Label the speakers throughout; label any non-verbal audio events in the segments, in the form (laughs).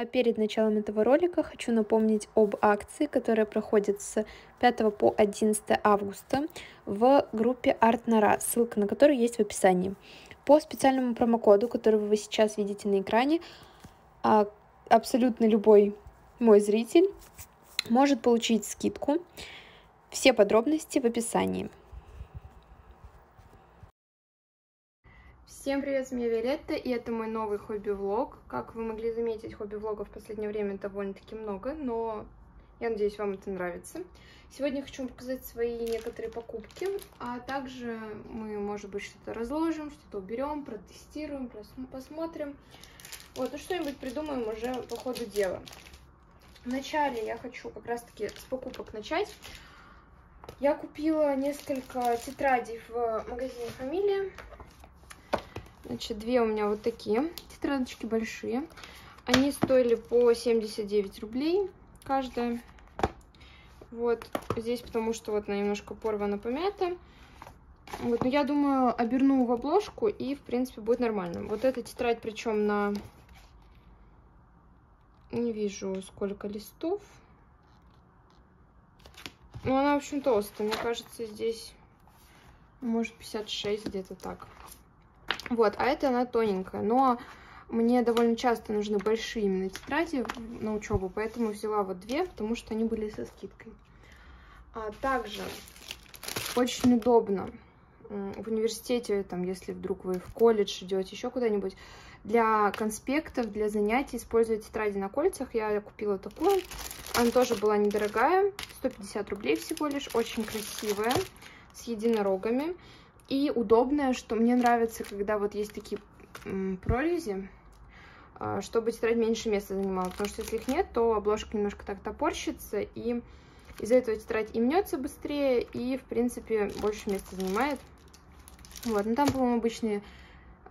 Speaker 1: А перед началом этого ролика хочу напомнить об акции, которая проходит с 5 по 11 августа в группе Art Nara, ссылка на которую есть в описании. По специальному промокоду, который вы сейчас видите на экране, а, абсолютно любой мой зритель может получить скидку. Все подробности в описании. Всем привет, с меня Виолетта, и это мой новый хобби-влог. Как вы могли заметить, хобби-влогов в последнее время довольно-таки много, но я надеюсь, вам это нравится. Сегодня хочу вам показать свои некоторые покупки, а также мы, может быть, что-то разложим, что-то уберем, протестируем, посмотрим. Вот, ну что-нибудь придумаем уже по ходу дела. Вначале я хочу как раз-таки с покупок начать. Я купила несколько тетрадей в магазине «Фамилия». Значит, две у меня вот такие тетрадочки большие. Они стоили по 79 рублей каждая. Вот здесь, потому что вот она немножко порвана, помята. Вот, но я думаю, оберну в обложку и, в принципе, будет нормально. Вот эта тетрадь, причем на... Не вижу, сколько листов. Ну, она, в общем, толстая. Мне кажется, здесь, может, 56 где-то так. Вот, а это она тоненькая, но мне довольно часто нужны большие именно тетради на учебу, поэтому взяла вот две, потому что они были со скидкой. А также очень удобно в университете, там, если вдруг вы в колледж идете, еще куда-нибудь, для конспектов, для занятий использовать тетради на кольцах. Я купила такую. Она тоже была недорогая, 150 рублей всего лишь, очень красивая, с единорогами. И удобное, что мне нравится, когда вот есть такие прорези, а, чтобы тетрадь меньше места занимала. Потому что если их нет, то обложка немножко так топорщится, и из-за этого тетрадь и мнется быстрее, и, в принципе, больше места занимает. Вот, ну там, по-моему, обычные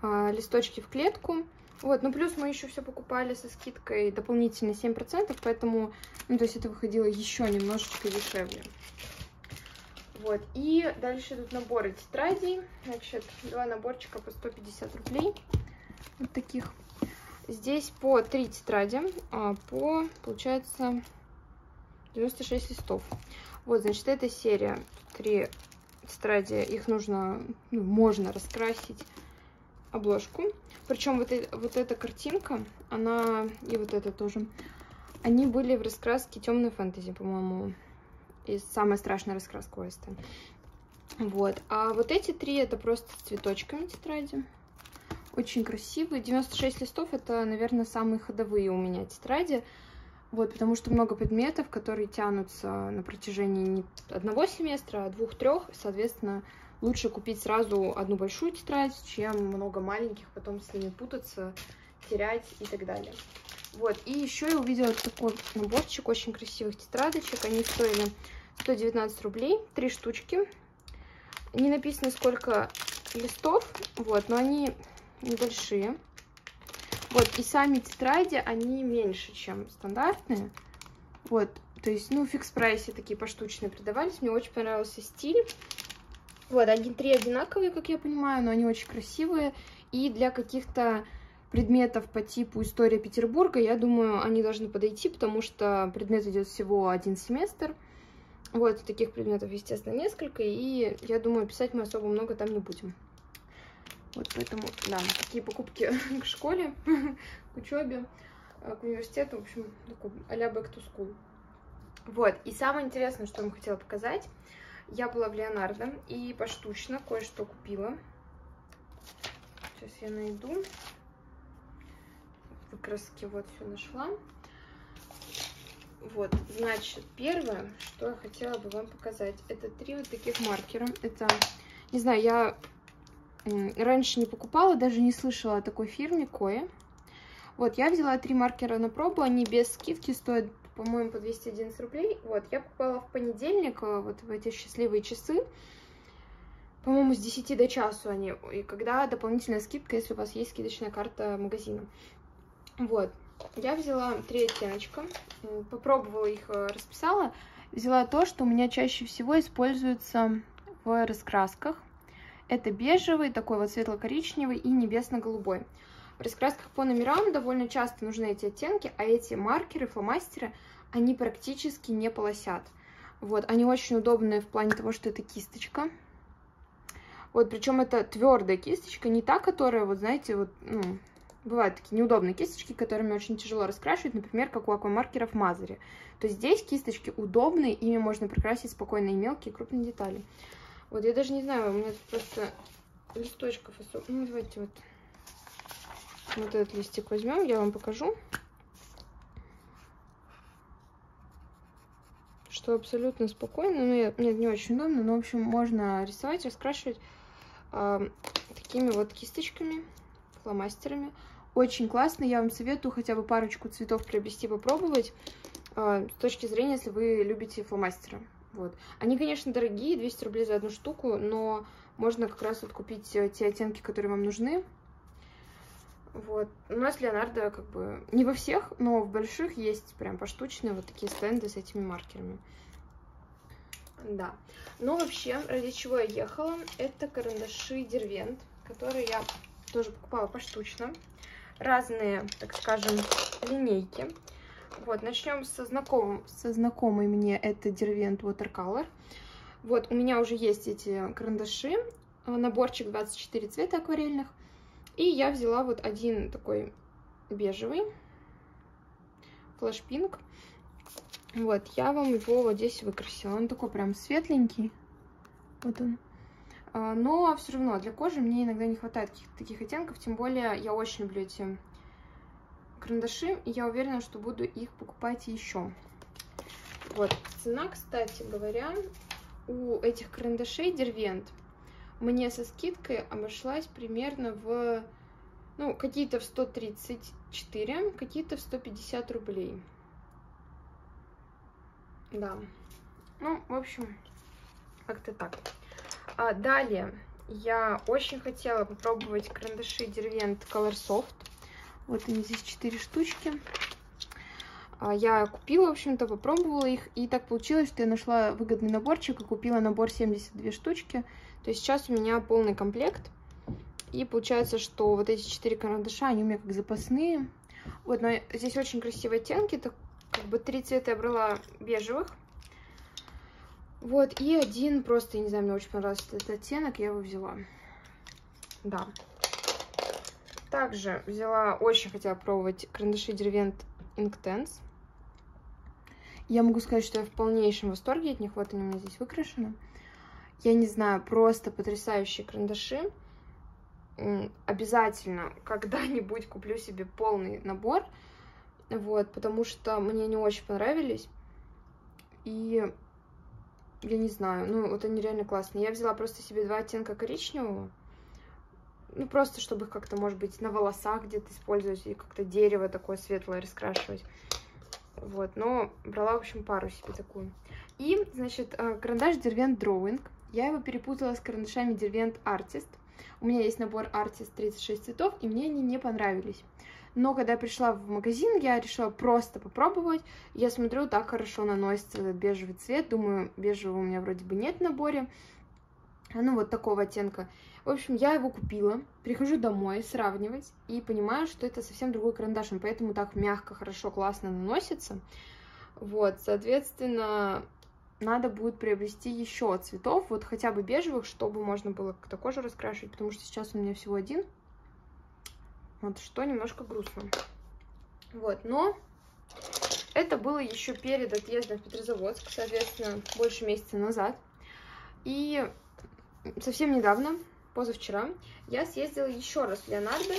Speaker 1: а, листочки в клетку. Вот, ну плюс мы еще все покупали со скидкой дополнительно 7%, поэтому, ну то есть это выходило еще немножечко дешевле. Вот, и дальше идут наборы тетрадей. Значит, два наборчика по 150 рублей. Вот таких. Здесь по три тетради, а по, получается, 96 листов. Вот, значит, эта серия. Три тетради, их нужно, ну, можно раскрасить обложку. Причем вот, э, вот эта картинка, она и вот эта тоже, они были в раскраске темной фэнтези, по-моему, и самая страшная раскраска Уэста. Вот. А вот эти три это просто с цветочками тетради. Очень красивые. 96 листов это, наверное, самые ходовые у меня тетради. Вот, потому что много предметов, которые тянутся на протяжении не одного семестра, а двух-трех. Соответственно, лучше купить сразу одну большую тетрадь, чем много маленьких, потом с ними путаться, терять и так далее. Вот, и еще я увидела такой наборчик очень красивых тетрадочек. Они стоили 119 рублей, три штучки. Не написано, сколько листов, вот, но они небольшие. Вот, и сами тетради, они меньше, чем стандартные. Вот, то есть, ну, в фикс-прайсе такие поштучные продавались. Мне очень понравился стиль. Вот, они три одинаковые, как я понимаю, но они очень красивые. И для каких-то предметов по типу история Петербурга, я думаю, они должны подойти, потому что предмет идет всего один семестр. Вот, таких предметов, естественно, несколько, и я думаю, писать мы особо много там не будем. Вот поэтому, да, такие покупки (laughs) к школе, (laughs) к учебе, э, к университету, в общем, такой а-ля back to school. Вот, и самое интересное, что я вам хотела показать, я была в Леонардо и поштучно кое-что купила. Сейчас я найду. Выкраски вот все нашла. Вот, значит, первое, что я хотела бы вам показать, это три вот таких маркера. Это, не знаю, я раньше не покупала, даже не слышала о такой фирме Кое. Вот, я взяла три маркера на пробу, они без скидки стоят, по-моему, по 211 рублей. Вот, я покупала в понедельник, э, вот в эти счастливые часы. По-моему, с 10 до часу они. И когда дополнительная скидка, если у вас есть скидочная карта магазина. Вот, я взяла три оттеночка, попробовала их, э, расписала. Взяла то, что у меня чаще всего используется в раскрасках. Это бежевый, такой вот светло-коричневый и небесно-голубой. В раскрасках по номерам довольно часто нужны эти оттенки, а эти маркеры, фломастеры, они практически не полосят. Вот, они очень удобные в плане того, что это кисточка. Вот, причем это твердая кисточка, не та, которая, вот знаете, вот, ну, бывают такие неудобные кисточки, которыми очень тяжело раскрашивать, например, как у аквамаркеров Мазари. То здесь кисточки удобные, ими можно прокрасить спокойно и мелкие, и крупные детали. Вот, я даже не знаю, у меня тут просто листочков особо... Ну, давайте вот, вот этот листик возьмем, я вам покажу. Что абсолютно спокойно, ну, я, нет, не очень удобно, но, в общем, можно рисовать, раскрашивать э, такими вот кисточками, фломастерами. Очень классно, я вам советую хотя бы парочку цветов приобрести, попробовать, э, с точки зрения, если вы любите фломастеры. Вот. Они, конечно, дорогие, 200 рублей за одну штуку, но можно как раз вот купить э, те оттенки, которые вам нужны. Вот. У нас Леонардо как бы не во всех, но в больших есть прям поштучные вот такие стенды с этими маркерами. Да. Но вообще, ради чего я ехала, это карандаши Дервент, которые я тоже покупала поштучно. Разные, так скажем, линейки. Вот, начнем со знакомым, со знакомой мне, это Дервент Watercolor. Вот, у меня уже есть эти карандаши, наборчик 24 цвета акварельных. И я взяла вот один такой бежевый, флешпинг. Вот, я вам его вот здесь выкрасила. Он такой прям светленький. Вот он. А, но все равно для кожи мне иногда не хватает таких оттенков. Тем более я очень люблю эти карандаши. И я уверена, что буду их покупать еще. Вот, цена, кстати говоря, у этих карандашей Дервент мне со скидкой обошлась примерно в, ну, какие-то в 134, какие-то в 150 рублей. Да. Ну, в общем, как-то так. А далее я очень хотела попробовать карандаши Derwent Color Soft. Вот они здесь 4 штучки. А, я купила, в общем-то, попробовала их, и так получилось, что я нашла выгодный наборчик и купила набор 72 штучки. То есть сейчас у меня полный комплект, и получается, что вот эти 4 карандаша, они у меня как запасные. Вот, но здесь очень красивые оттенки, это как бы три цвета я брала бежевых. Вот, и один просто, я не знаю, мне очень понравился этот оттенок, я его взяла. Да. Также взяла, очень хотела пробовать карандаши Derwent Inktense. Я могу сказать, что я в полнейшем восторге от них. Вот они у меня здесь выкрашены. Я не знаю, просто потрясающие карандаши. Обязательно когда-нибудь куплю себе полный набор. Вот, потому что мне они очень понравились. И я не знаю, ну вот они реально классные. Я взяла просто себе два оттенка коричневого. Ну, просто чтобы их как-то, может быть, на волосах где-то использовать, и как-то дерево такое светлое раскрашивать. Вот, но брала, в общем, пару себе такую. И, значит, э, карандаш Derwent Drawing. Я его перепутала с карандашами Derwent Artist. У меня есть набор Artist 36 цветов, и мне они не понравились. Но когда я пришла в магазин, я решила просто попробовать. Я смотрю, так хорошо наносится этот бежевый цвет. Думаю, бежевого у меня вроде бы нет в наборе. Ну, вот такого оттенка. В общем, я его купила, прихожу домой сравнивать и понимаю, что это совсем другой карандаш, он поэтому так мягко, хорошо, классно наносится. Вот, соответственно, надо будет приобрести еще цветов, вот хотя бы бежевых, чтобы можно было как-то кожу раскрашивать, потому что сейчас у меня всего один. Вот что немножко грустно. Вот, но это было еще перед отъездом в Петрозаводск, соответственно, больше месяца назад. И совсем недавно позавчера, я съездила еще раз в Леонардо.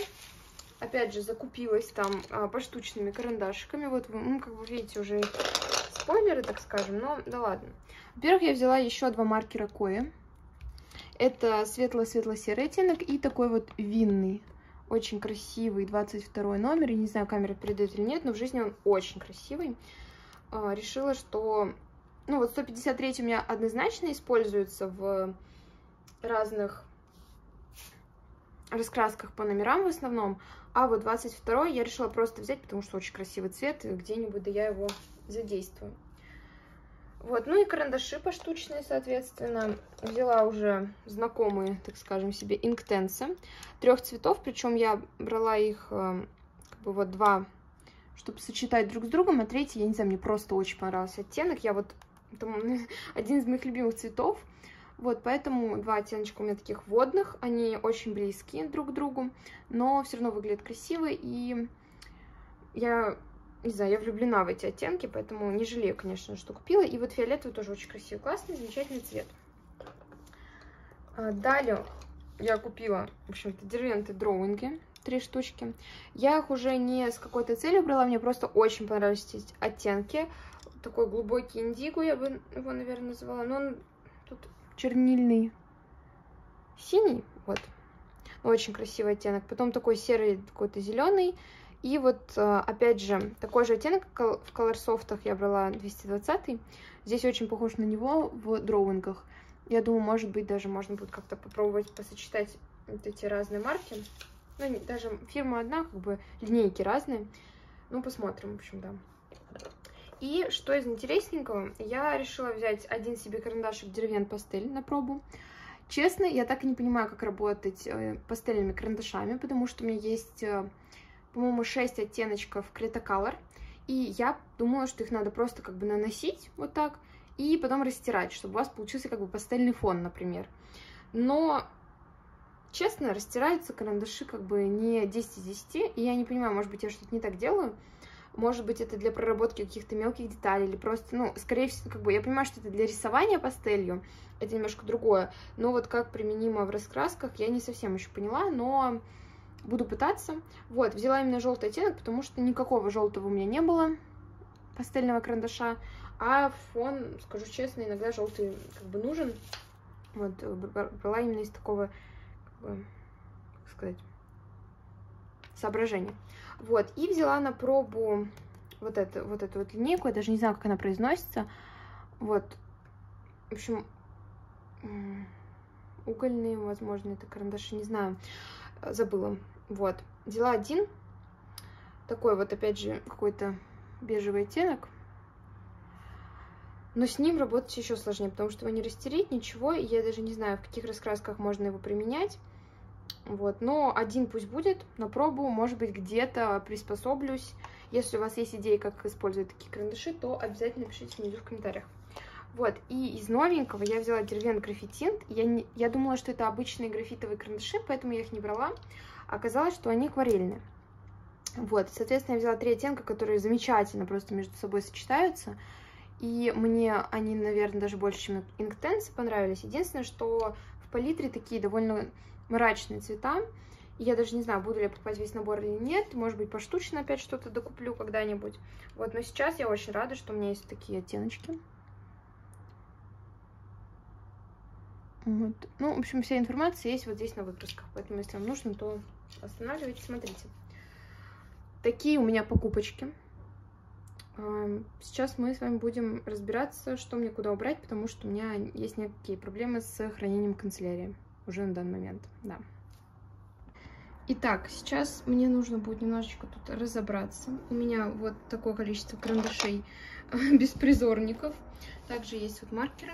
Speaker 1: Опять же, закупилась там а, поштучными карандашиками. Вот ну, как вы видите, уже спойлеры, так скажем, но да ладно. Во-первых, я взяла еще два маркера Коя. Это светло-светло-серый оттенок и такой вот винный. Очень красивый, 22 номер. Я не знаю, камера передает или нет, но в жизни он очень красивый. А, решила, что... Ну, вот 153 у меня однозначно используется в разных раскрасках по номерам в основном, а вот 22 я решила просто взять, потому что очень красивый цвет, и где-нибудь да я его задействую. Вот, ну и карандаши поштучные, соответственно. Взяла уже знакомые, так скажем себе, инктенсы. Трех цветов, причем я брала их, э, как бы вот два, чтобы сочетать друг с другом, а третий, я не знаю, мне просто очень понравился оттенок. Я вот, это (laughs) один из моих любимых цветов. Вот, поэтому два оттеночка у меня таких водных, они очень близкие друг к другу, но все равно выглядят красиво, и я не знаю, я влюблена в эти оттенки, поэтому не жалею, конечно, что купила. И вот фиолетовый тоже очень красивый, классный, замечательный цвет. А, далее я купила, в общем-то, дервенты дроуинги, три штучки. Я их уже не с какой-то целью брала, мне просто очень понравились эти оттенки. Такой глубокий индиго, я бы его, наверное, называла, но он тут чернильный синий, вот. Очень красивый оттенок. Потом такой серый, какой-то зеленый. И вот, э, опять же, такой же оттенок в колорсофтах я брала 220 Здесь очень похож на него в дроуингах. Я думаю, может быть, даже можно будет как-то попробовать посочетать вот эти разные марки. Ну, даже фирма одна, как бы линейки разные. Ну, посмотрим, в общем, да. И что из интересненького, я решила взять один себе карандашик Деревен Пастель на пробу. Честно, я так и не понимаю, как работать э, пастельными карандашами, потому что у меня есть э, по-моему, 6 оттеночков Cretacolor. И я думала, что их надо просто как бы наносить вот так и потом растирать, чтобы у вас получился как бы пастельный фон, например. Но, честно, растираются карандаши как бы не 10 из 10, и я не понимаю, может быть, я что-то не так делаю, может быть, это для проработки каких-то мелких деталей, или просто, ну, скорее всего, как бы, я понимаю, что это для рисования пастелью, это немножко другое, но вот как применимо в раскрасках, я не совсем еще поняла, но Буду пытаться. Вот, взяла именно желтый оттенок, потому что никакого желтого у меня не было, пастельного карандаша. А фон, скажу честно, иногда желтый как бы нужен. Вот, брала именно из такого, как, бы, как сказать, соображения. Вот, и взяла на пробу вот, это, вот эту вот линейку, я даже не знаю, как она произносится. Вот, в общем, угольные, возможно, это карандаши, не знаю забыла. Вот, взяла один, такой вот, опять же, какой-то бежевый оттенок. Но с ним работать еще сложнее, потому что его не растереть, ничего, я даже не знаю, в каких раскрасках можно его применять. Вот, но один пусть будет на пробу, может быть, где-то приспособлюсь. Если у вас есть идеи, как использовать такие карандаши, то обязательно пишите внизу в комментариях. Вот, и из новенького я взяла Дервен графитинт. Я, не, я думала, что это обычные графитовые карандаши, поэтому я их не брала. Оказалось, что они акварельные. Вот, соответственно, я взяла три оттенка, которые замечательно просто между собой сочетаются. И мне они, наверное, даже больше, чем Inktense понравились. Единственное, что в палитре такие довольно мрачные цвета. И я даже не знаю, буду ли я покупать весь набор или нет. Может быть, поштучно опять что-то докуплю когда-нибудь. Вот, но сейчас я очень рада, что у меня есть такие оттеночки. Вот. Ну, в общем, вся информация есть вот здесь на выкрасках, поэтому, если вам нужно, то останавливайтесь, смотрите. Такие у меня покупочки. Сейчас мы с вами будем разбираться, что мне куда убрать, потому что у меня есть некие проблемы с хранением канцелярии уже на данный момент, да. Итак, сейчас мне нужно будет немножечко тут разобраться. У меня вот такое количество карандашей (laughs) беспризорников. Также есть вот маркеры.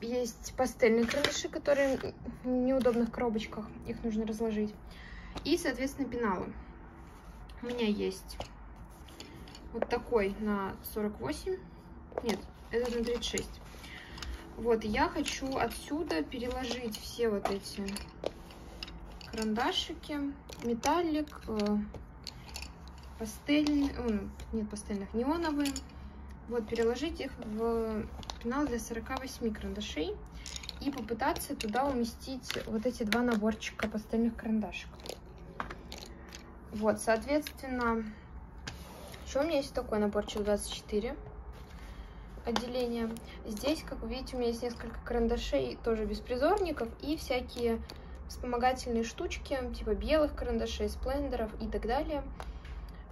Speaker 1: Есть пастельные карандаши, которые в неудобных коробочках. Их нужно разложить. И, соответственно, пеналы. У меня есть вот такой на 48. Нет, это на 36. Вот, я хочу отсюда переложить все вот эти карандашики. Металлик, э, пастельный, э, нет, пастельных, неоновые. Вот, переложить их в пенал для 48 карандашей и попытаться туда уместить вот эти два наборчика пастельных карандашиков. Вот, соответственно, еще у меня есть такой наборчик 24 отделения. Здесь, как вы видите, у меня есть несколько карандашей, тоже беспризорников и всякие вспомогательные штучки, типа белых карандашей, сплендеров и так далее.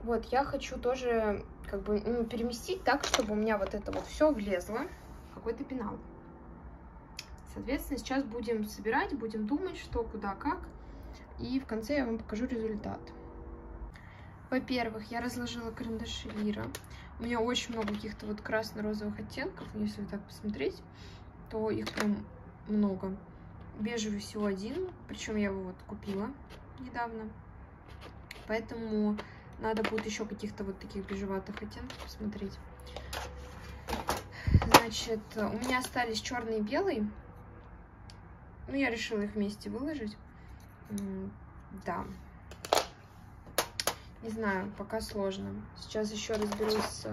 Speaker 1: Вот, я хочу тоже как бы ну, переместить так, чтобы у меня вот это вот все влезло какой-то пенал. Соответственно, сейчас будем собирать, будем думать, что, куда, как. И в конце я вам покажу результат. Во-первых, я разложила карандаши Лира. У меня очень много каких-то вот красно-розовых оттенков. Если так посмотреть, то их прям много. Бежевый всего один, причем я его вот купила недавно. Поэтому надо будет еще каких-то вот таких бежеватых оттенков посмотреть. Значит, у меня остались черный и белый. Ну, я решила их вместе выложить. Да. Не знаю, пока сложно. Сейчас еще разберусь с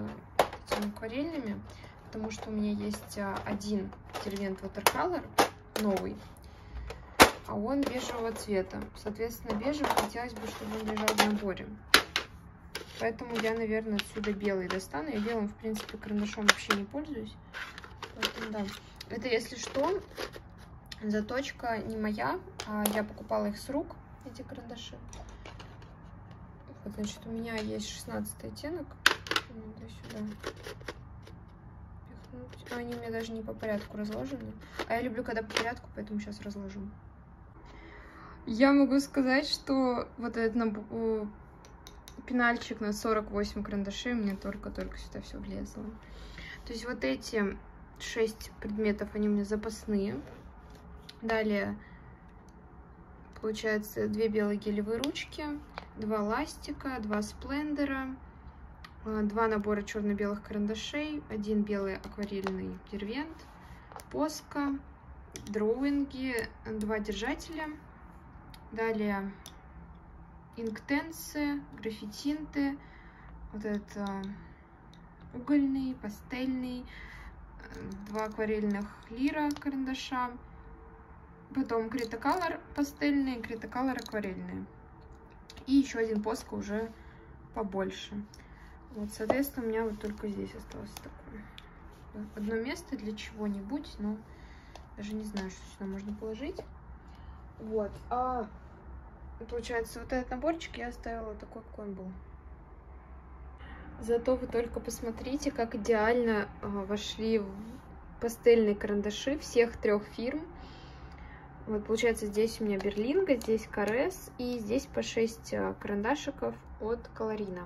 Speaker 1: этими акварельными, потому что у меня есть а, один Derwent Watercolor новый, а он бежевого цвета. Соответственно, бежевый хотелось бы, чтобы он лежал в наборе. Поэтому я, наверное, отсюда белый достану. Я белым, в принципе, карандашом вообще не пользуюсь. Поэтому, да. Это, если что, заточка не моя, а я покупала их с рук, эти карандаши. Вот, значит, у меня есть 16 оттенок. Надо сюда пихнуть. А они у меня даже не по порядку разложены. А я люблю, когда по порядку, поэтому сейчас разложу. Я могу сказать, что вот этот пенальчик на 48 карандашей меня только-только сюда все влезло. То есть вот эти 6 предметов, они у меня запасные. Далее, получается, две белые гелевые ручки, два ластика, два сплендера, а, два набора черно-белых карандашей, один белый акварельный дервент, поска, дроуинги, два держателя. Далее инктенсы, граффитинты, вот это угольный, пастельный, два акварельных лира карандаша, потом критоколор пастельный, критоколор акварельный. И еще один поска уже побольше. Вот, соответственно, у меня вот только здесь осталось такое. Одно место для чего-нибудь, но даже не знаю, что сюда можно положить. Вот. А Получается, вот этот наборчик я оставила такой, какой он был. Зато вы только посмотрите, как идеально э, вошли пастельные карандаши всех трех фирм. Вот, получается, здесь у меня Берлинга, здесь Карес, и здесь по 6 э, карандашиков от Колорина.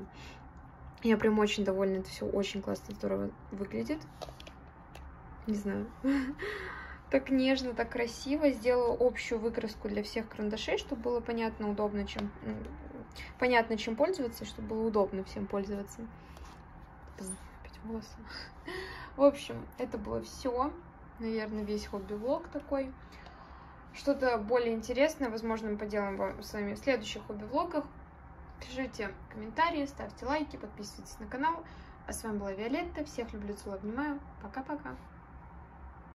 Speaker 1: Я прям очень довольна, это все очень классно, здорово выглядит. Не знаю. (laughs) так нежно, так красиво. Сделала общую выкраску для всех карандашей, чтобы было понятно, удобно, чем понятно, чем пользоваться, чтобы было удобно всем пользоваться. Опять волосы. В общем, это было все. Наверное, весь хобби-влог такой. Что-то более интересное, возможно, мы поделаем с вами в следующих хобби-влогах. Пишите комментарии, ставьте лайки, подписывайтесь на канал. А с вами была Виолетта. Всех люблю, целую, обнимаю. Пока-пока.